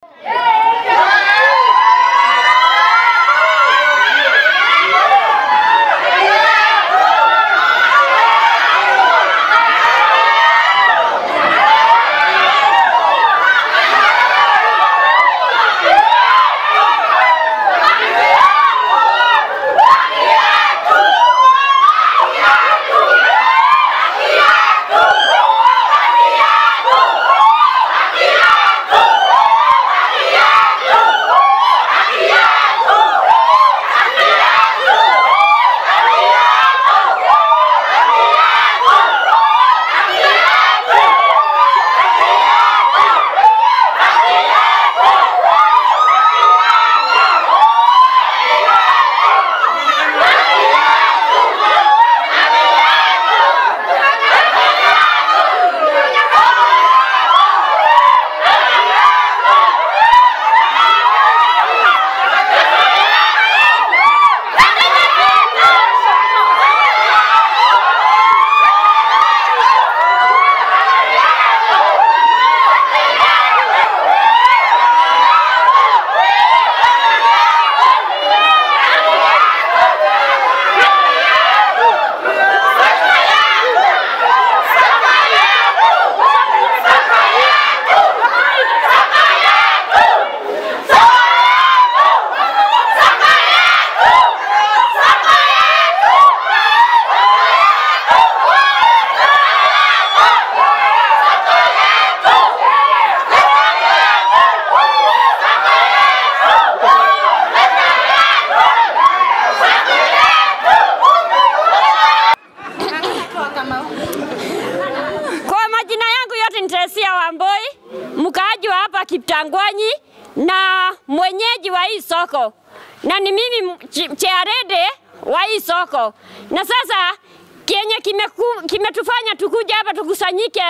Kwa hapa na mwenyeji wa hii soko, na ni mimi chearede wa hii soko. Na sasa kenye kimetufanya kime tukuja hapa tukusanyike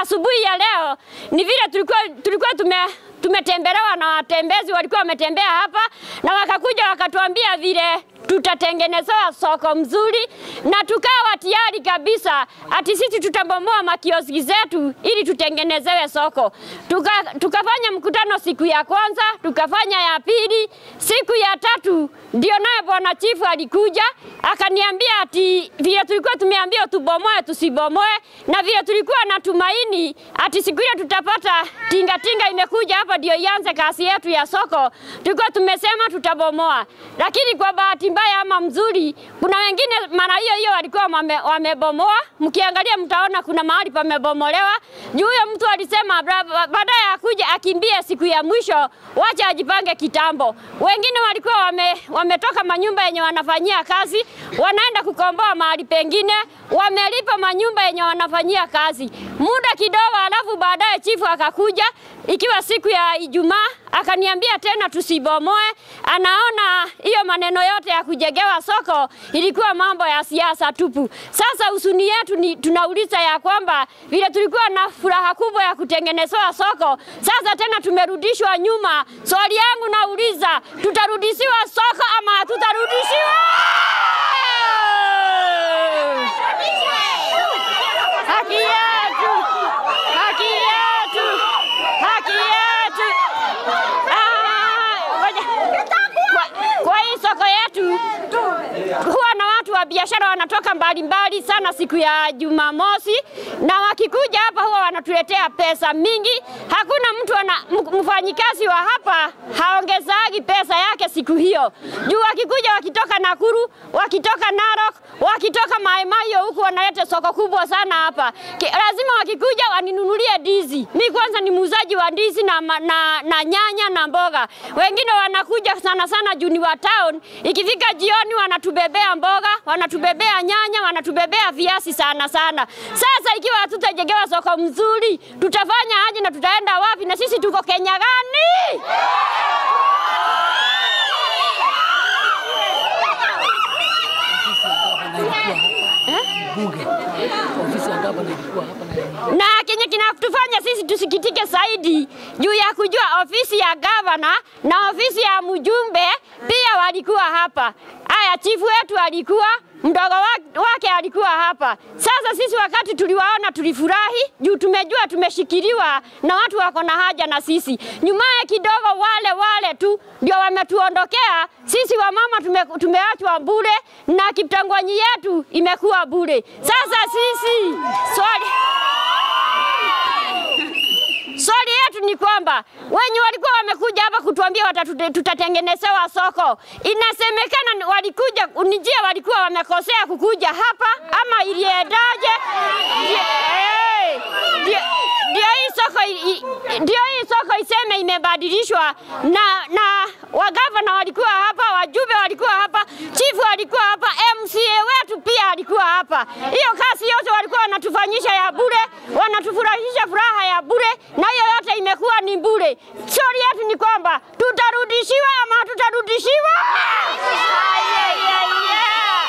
asubuhi ya leo ni vile tulikuwa, tulikuwa tume tumetembelewa na watembezi walikuwa wametembea hapa na wakakuja wakatuambia vile tutatengenezewa soko mzuri na tukawa tayari kabisa ati sisi tutabomoa makioski zetu ili tutengenezewe soko. Tuka, tukafanya mkutano siku ya kwanza, tukafanya ya pili, siku ya tatu ndio naye bwana chifu alikuja akaniambia ati vile tulikuwa tumeambiwa tubomoe tusibomoe, na vile tulikuwa na tumaini ati siku ile tutapata tinga tinga imekuja hapa ndio ianze kazi yetu ya soko, tulikuwa tumesema tutabomoa, lakini kwa bahati mbaya ama mzuri, kuna wengine mara hiyo hiyo walikuwa wame, wamebomoa. Mkiangalia mtaona kuna mahali pamebomolewa. Juu huyo mtu alisema baada ya kuja akimbie siku ya mwisho, wacha ajipange kitambo. Wengine walikuwa wame, wametoka manyumba yenye wanafanyia kazi, wanaenda kukomboa mahali pengine, wamelipa manyumba yenye wanafanyia kazi muda kidogo, alafu baadaye chifu akakuja ikiwa siku ya Ijumaa akaniambia tena tusibomoe. Anaona hiyo maneno yote ya kujengewa soko ilikuwa mambo ya siasa tupu. Sasa usuni yetu ni tunauliza ya kwamba vile tulikuwa na furaha kubwa ya kutengenezewa soko, sasa tena tumerudishwa nyuma. Swali yangu nauliza, tutarudishiwa soko ama hatutarudishiwa? Haki yetu, haki yetu, haki yetu. Ah, ngoja. Kwa- Kwa hii soko yetu huwa na watu wa biashara wanatoka mbalimbali sana siku ya Jumamosi, na wakikuja hapa huwa wanatuletea pesa mingi. Hakuna mtu ana mfanyikazi wa hapa haongezagi pesa yake siku hiyo, juu wakikuja wakitoka Nakuru, wakitoka Narok, wakitoka Mai Mahiu huku wanaleta soko kubwa sana hapa. Ki, lazima wakikuja waninunulie ndizi. Mi kwanza ni muuzaji wa ndizi na, na, na nyanya na mboga. Wengine wanakuja sana sana juu ni wa town, ikifika jioni wanatubebea mboga, wanatubebea nyanya, wanatubebea viasi sana sana. Sasa ikiwa hatutajengewa soko mzuri, tutafanya aje na tutaenda wapi? Na sisi tuko Kenya gani? Na kenye kinatufanya sisi tusikitike zaidi juu ya kujua ofisi ya gavana na ofisi ya mjumbe pia walikuwa hapa. Haya, chifu wetu alikuwa mdogo wake alikuwa hapa. Sasa sisi wakati tuliwaona tulifurahi juu tumejua tumeshikiliwa na watu wako na haja na sisi. Nyumaye kidogo wale wale tu ndio wametuondokea sisi, wamama tume, tumeachwa bure na kitangwanyi yetu imekuwa bure. Sasa sisi swali Yetu ni kwamba wenye walikuwa wamekuja hapa kutuambia tutatengenezewa soko, inasemekana walikuja unijia, walikuwa wamekosea kukuja hapa ama iliendaje? Ndio- hii soko ndio hii soko iseme imebadilishwa na na wagavana walikuwa hapa, wajumbe walikuwa hapa, chifu walikuwa hapa, MCA wetu pia alikuwa hapa. Hiyo kazi yote walikuwa wanatufanyisha ya bure, wanatufurahisha furaha ya bure, na hiyo yote imekuwa ni bure. Stori yetu ni kwamba tutarudishiwa ama hatutarudishiwa? Hivi ay, ay, yeah.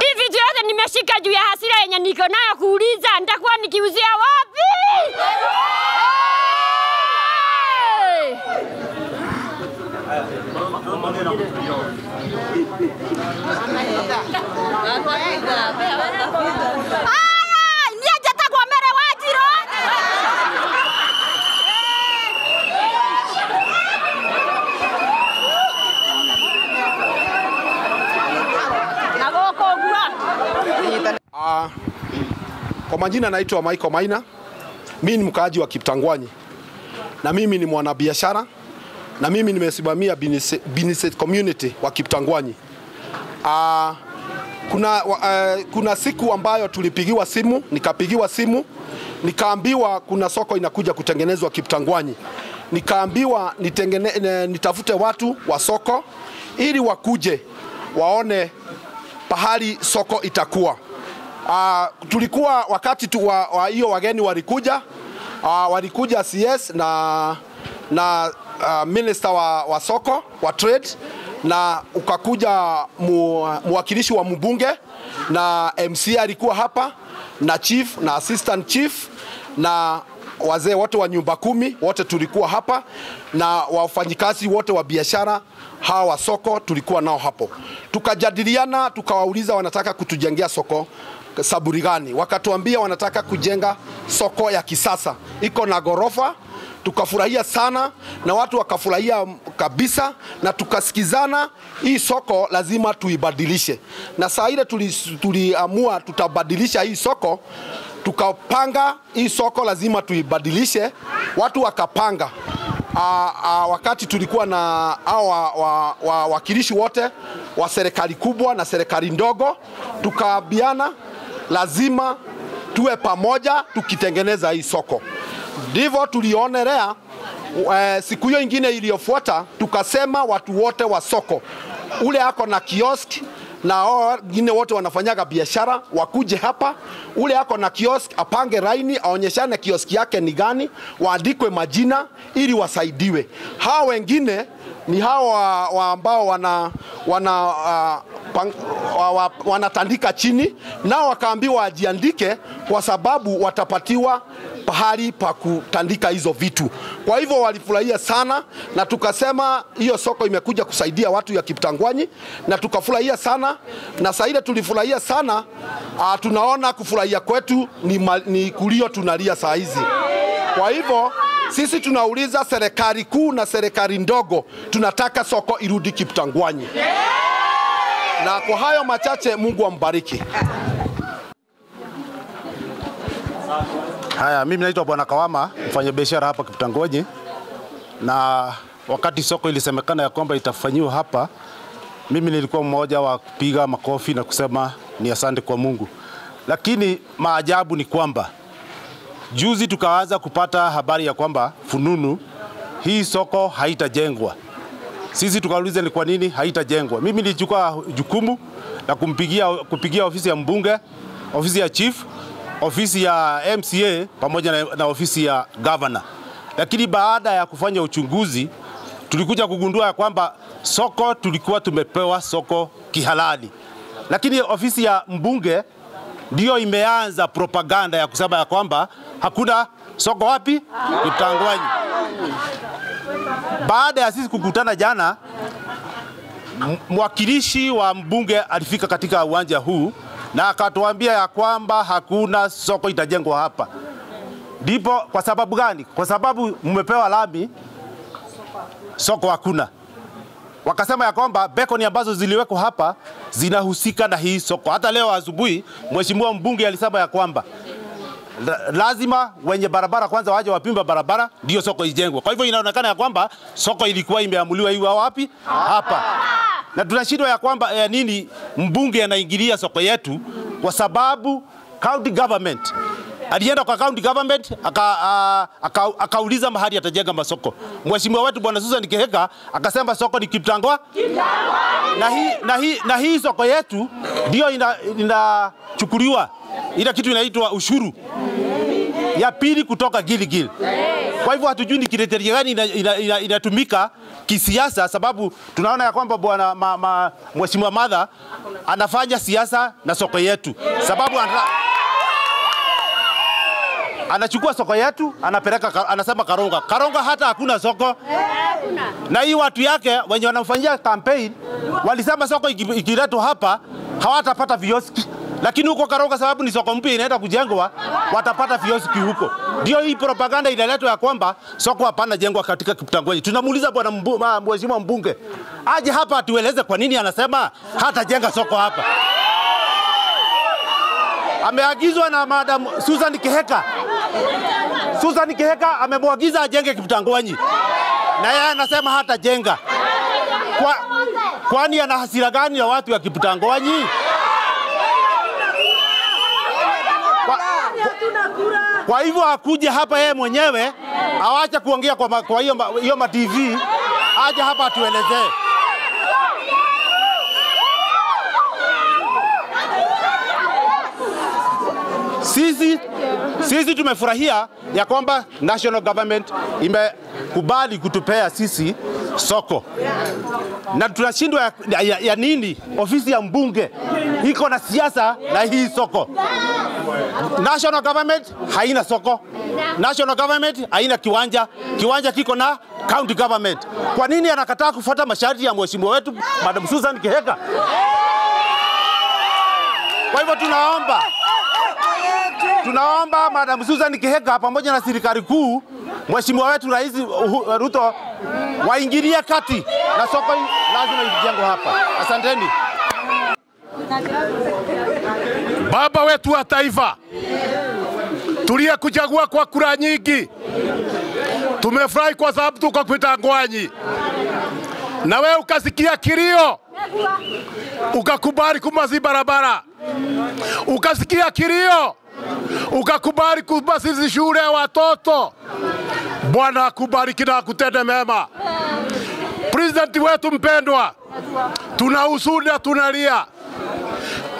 Hii vitu yote nimeshika juu ya hasira yenye niko nayo kuuliza nitakuwa nikiuzia wapi? Ah, kwa majina naitwa Michael Maina. Mimi ni mkaaji wa Kiptangwanyi na mimi ni mwanabiashara na mimi nimesimamia Binise- community wa Kiptangwanyi. Ah, kuna, eh, kuna siku ambayo tulipigiwa simu, nikapigiwa simu nikaambiwa kuna soko inakuja kutengenezwa Kiptangwanyi. Nikaambiwa nitengene, nitafute watu wa soko ili wakuje waone pahali soko itakuwa. Uh, tulikuwa wakati tu wa, hiyo wa wageni walikuja. Uh, walikuja CS na na uh, minister wa, wa soko wa trade na ukakuja mu, mwakilishi wa mbunge na MC alikuwa hapa na chief na assistant chief na wazee wote wa nyumba kumi wote tulikuwa hapa na wafanyikazi wote wa biashara hawa wa soko tulikuwa nao hapo, tukajadiliana, tukawauliza wanataka kutujengea soko saburi gani. Wakatuambia wanataka kujenga soko ya kisasa, iko na ghorofa. Tukafurahia sana na watu wakafurahia kabisa, na tukasikizana, hii soko lazima tuibadilishe. Na saa ile tuliamua tuli- tutabadilisha hii soko, tukapanga hii soko lazima tuibadilishe, watu wakapanga Aa, aa, wakati tulikuwa na hao wawakilishi wa- wa- wote wa serikali kubwa na serikali ndogo, tukaambiana lazima tuwe pamoja tukitengeneza hii soko. Ndivyo tulionelea. E, siku hiyo ingine iliyofuata tukasema watu wote wa soko, ule ako na kiosk na wengine wote wanafanyaga biashara wakuje hapa, ule ako na kiosk apange raini, aonyeshane kioski yake ni gani, waandikwe majina ili wasaidiwe. Hao wengine ni hao wa, wa ambao wana, wana uh, wanatandika chini, nao wakaambiwa wajiandike kwa sababu watapatiwa pahali pa kutandika hizo vitu. Kwa hivyo walifurahia sana, na tukasema hiyo soko imekuja kusaidia watu ya Kiptangwanyi, na tukafurahia sana, na saile tulifurahia sana. A, tunaona kufurahia kwetu ni, ma, ni kulio tunalia saa hizi. Kwa hivyo sisi tunauliza serikali kuu na serikali ndogo, tunataka soko irudi Kiptangwanyi. Na kwa hayo machache, Mungu ambariki. Haya, mimi naitwa Bwana Kawama, mfanyabiashara hapa Kiptangonyi, na wakati soko ilisemekana ya kwamba itafanyiwa hapa, mimi nilikuwa mmoja wa kupiga makofi na kusema ni asante kwa Mungu, lakini maajabu ni kwamba juzi tukaanza kupata habari ya kwamba fununu hii soko haitajengwa. Sisi tukauliza ni kwa nini haitajengwa. Mimi nilichukua jukumu la kumpigia, kupigia ofisi ya mbunge, ofisi ya chief, ofisi ya MCA pamoja na, na ofisi ya governor. Lakini baada ya kufanya uchunguzi tulikuja kugundua ya kwamba soko tulikuwa tumepewa soko kihalali, lakini ofisi ya mbunge ndiyo imeanza propaganda ya kusema ya kwamba hakuna soko wapi Kiptangwanyi. Baada ya sisi kukutana jana, mwakilishi wa mbunge alifika katika uwanja huu na akatuambia ya kwamba hakuna soko itajengwa hapa. Ndipo kwa sababu gani? Kwa sababu mmepewa lami, soko hakuna. Wakasema ya kwamba bekoni ambazo ziliwekwa hapa zinahusika na hii soko. Hata leo asubuhi mheshimiwa mbunge alisema ya kwamba lazima wenye barabara kwanza waje wapimba barabara ndio soko ijengwe. Kwa hivyo inaonekana ya kwamba soko ilikuwa imeamuliwa iwe wapi? Hapa. Na tuna tunashindwa ya kwamba ya nini mbunge anaingilia soko yetu kwa sababu county government alienda kwa county government aka, a- aka, akauliza mahali atajenga masoko. Mheshimiwa wetu bwana Susan Kiheka akasema soko ni Kiptangwa. Na hii, na hii, na hii soko yetu ndio inachukuliwa. Ina ile kitu inaitwa ushuru. Ya pili kutoka Gilgil. Kwa hivyo hatujui ni kriteria gani inatumika ina, ina, ina kisiasa, sababu tunaona ya kwamba bwana ma, ma, mheshimiwa Madha anafanya siasa na soko yetu, sababu anataka anachukua soko yetu anapeleka anasema Karonga. Karonga hata hakuna soko, na hii watu yake wenye wanamfanyia campaign walisema soko ikiletwa hapa hawatapata vioski, lakini huko Karonga sababu ni soko mpya inaenda kujengwa, watapata vioski huko. Ndio hii propaganda inaletwa ya kwamba soko hapana jengwa katika Kiptangwanyi. Tunamuuliza bwana mheshimiwa mbunge aje hapa atueleze kwa nini anasema hatajenga soko hapa. Ameagizwa na madam Susan Kiheka Susan Kiheka amemwagiza ajenge Kiptangwanyi na yeye anasema hatajenga. Kwa, kwani ana hasira gani na watu wa Kiptangwanyi? Kwa, kwa hivyo akuje hapa yeye mwenyewe awache kuongea kwa, kwa hiyo hiyo ma TV aje hapa atuelezee. Sisi, sisi tumefurahia ya kwamba national government imekubali kutupea sisi soko na tunashindwa ya, ya, ya nini? Ofisi ya mbunge iko na siasa na hii soko. National government haina soko, national government haina kiwanja, kiwanja kiko na county government. Kwa nini anakataa kufuata masharti ya mheshimiwa wetu Madam Susan Kiheka? Kwa hivyo tunaomba tunaomba Madam Susan Kiheka pamoja na serikali kuu, mheshimiwa wetu Rais Ruto waingilie kati na soko lazima ijengwe hapa. Asanteni. Baba wetu wa taifa tuliyekuchagua kwa kura nyingi, tumefurahi kwa sababu tuko Kiptangwanyi, na wewe ukasikia kilio, ukakubali kumazi barabara, ukasikia kilio, ukakubali kumasi shule ya watoto. Bwana akubariki na akutende mema. President wetu mpendwa, tuna huzuni na tunalia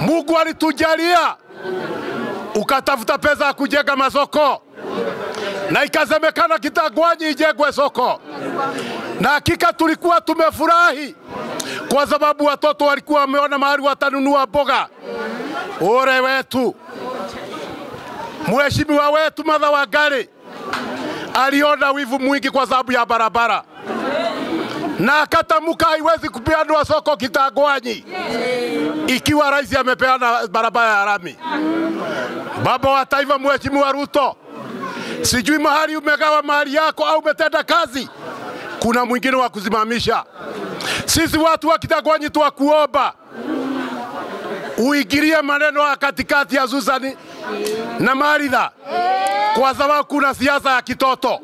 Mungu alitujalia ukatafuta pesa ya kujenga masoko na ikasemekana Kitangwanyi ijengwe soko, na hakika tulikuwa tumefurahi kwa sababu watoto walikuwa wameona mahali watanunua mboga. Ore wetu mheshimiwa wetu Martha Wangari aliona wivu mwingi kwa sababu ya barabara. Na akatamka haiwezi kupeanwa soko Kitangwanyi. Ikiwa rais amepeana barabara ya rami. Baba wa taifa Mheshimiwa Ruto, sijui mahali umegawa mali yako au umetenda kazi, kuna mwingine wa kusimamisha. Sisi watu wa Kitangwanyi twakuomba. Uingilie maneno ya katikati ya Susani na Maritha, kwa sababu kuna siasa ya kitoto,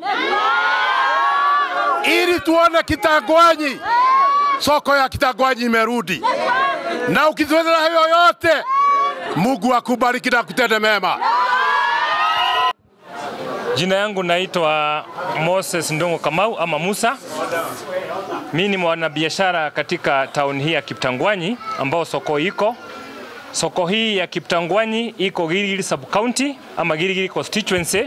ili tuone Kitangwanyi, soko ya Kitangwanyi imerudi na ukizoea hayo yote, Mungu akubariki na kutende mema. Jina yangu naitwa Moses Ndongo Kamau ama Musa. Mimi ni mwanabiashara katika town hii ya Kiptangwanyi ambao soko iko. Soko hii ya kiptangwani iko Giligili sub county ama Giligili constituency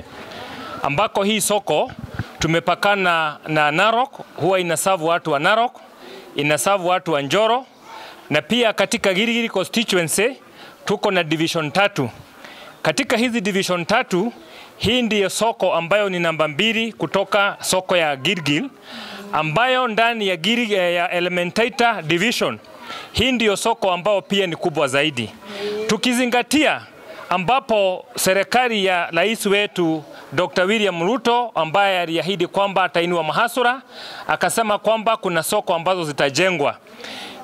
ambako hii soko tumepakana na Narok, huwa inasavu watu wa Narok, inasavu watu wa Njoro na pia katika Giligili constituency tuko na division tatu. Katika hizi division tatu, hii ndiyo soko ambayo ni namba mbili kutoka soko ya girgil ambayo ndani ya, Giri, ya Elementaita division hii ndiyo soko ambayo pia ni kubwa zaidi, tukizingatia ambapo serikali ya rais wetu Dr. William Ruto ambaye aliahidi kwamba atainua mahasura, akasema kwamba kuna soko ambazo zitajengwa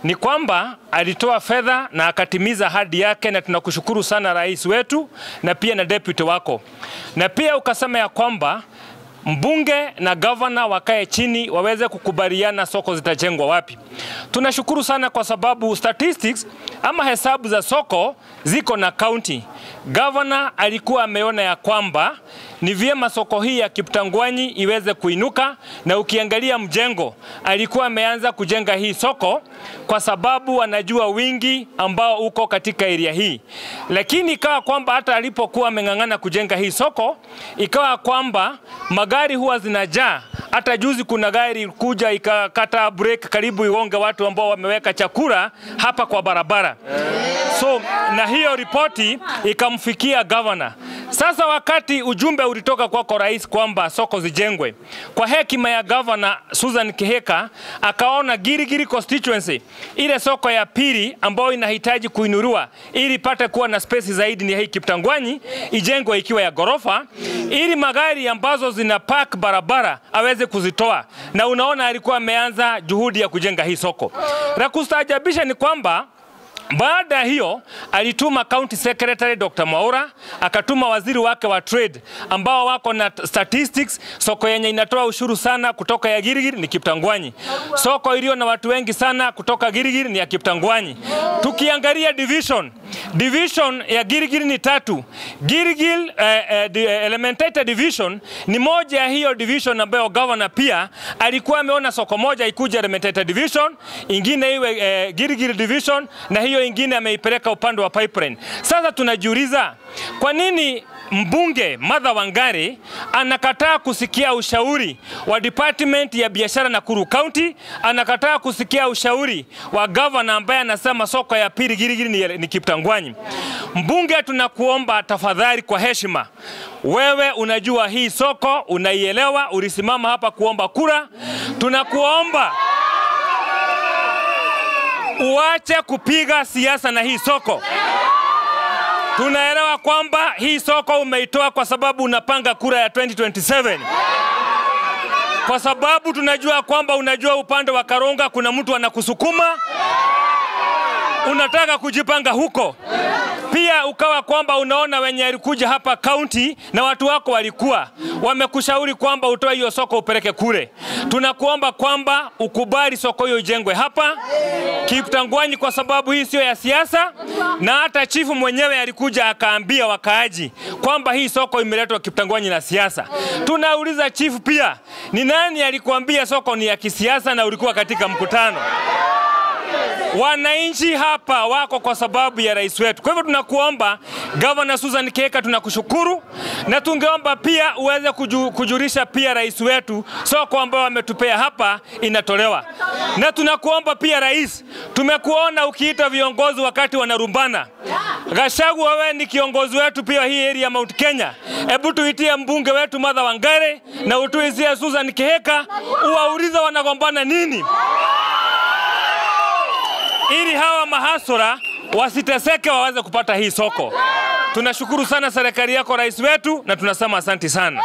ni kwamba alitoa fedha na akatimiza ahadi yake, na tunakushukuru sana rais wetu na pia na deputy wako, na pia ukasema ya kwamba mbunge na gavana wakae chini waweze kukubaliana soko zitajengwa wapi. Tunashukuru sana kwa sababu statistics ama hesabu za soko ziko na county. Gavana alikuwa ameona ya kwamba ni vyema soko hii ya Kiptangwanyi iweze kuinuka, na ukiangalia mjengo alikuwa ameanza kujenga hii soko kwa sababu anajua wingi ambao uko katika area hii, lakini ikawa kwamba hata alipokuwa ameng'ang'ana kujenga hii soko, ikawa kwamba magari huwa zinajaa. Hata juzi kuna gari kuja ikakata break karibu igonge watu ambao wameweka chakula hapa kwa barabara. So na hiyo ripoti ikamfikia governor. Sasa wakati ujumbe ulitoka kwako rais kwamba soko zijengwe, kwa hekima ya governor Susan Kiheka akaona Girigiri constituency ile soko ya pili ambayo inahitaji kuinurua ili ipate kuwa na space zaidi ni hii Kiptangwanyi ijengwe ikiwa ya gorofa, ili magari ambazo zina park barabara aweze kuzitoa, na unaona alikuwa ameanza juhudi ya kujenga hii soko. La kustaajabisha ni kwamba baada ya hiyo alituma county secretary Dr. Mwaura, akatuma waziri wake wa trade ambao wako na statistics. Soko yenye inatoa ushuru sana kutoka ya Girigiri ni Kiptangwanyi. Soko iliyo na watu wengi sana kutoka Girigiri ni ya Kiptangwanyi. Tukiangalia division, division ya Girigiri ni tatu. Girigiri eh, eh, di- eh, division ni moja ya hiyo division ambayo governor pia alikuwa ameona soko moja ikuja Elementaita division, ingine iwe eh, Girigiri division na hiyo ingine ameipeleka upande wa pipeline. Sasa tunajiuliza kwa nini mbunge Martha Wangari anakataa kusikia ushauri wa department ya biashara Nakuru County, anakataa kusikia ushauri wa governor ambaye anasema soko ya pili Girigiri ni, ni Kiptangwanyi. Mbunge, tunakuomba tafadhali, kwa heshima, wewe unajua hii soko, unaielewa, ulisimama hapa kuomba kura, tunakuomba uache kupiga siasa na hii soko. Tunaelewa kwamba hii soko umeitoa kwa sababu unapanga kura ya 2027 kwa sababu tunajua kwamba unajua upande wa Karonga kuna mtu anakusukuma, unataka kujipanga huko pia ukawa kwamba unaona wenye alikuja hapa kaunti na watu wako walikuwa wamekushauri kwamba utoe hiyo soko upeleke kule. Tunakuomba kwamba ukubali soko hiyo ijengwe hapa Kiptangwanyi, kwa sababu hii sio ya siasa, na hata chifu mwenyewe alikuja akaambia wakaaji kwamba hii soko imeletwa Kiptangwanyi na siasa. Tunauliza chifu pia, ni nani alikuambia soko ni ya kisiasa na ulikuwa katika mkutano? Wananchi hapa wako kwa sababu ya rais wetu. Kwa hivyo tunakuomba Governor Susan Keka, tunakushukuru na tungeomba pia uweze kuju, kujulisha pia rais wetu soko ambayo wametupea hapa inatolewa, na tunakuomba pia rais, tumekuona ukiita viongozi wakati wanarumbana. gashagu wewe ni kiongozi wetu pia hii area ya Mount Kenya, hebu tuitie mbunge wetu Martha Wangare na utuizie Susan Kiheka, uwaulize wanagombana nini ili hawa mahasura wasiteseke waweze kupata hii soko. Tunashukuru sana serikali yako, rais wetu, na tunasema asanti sana.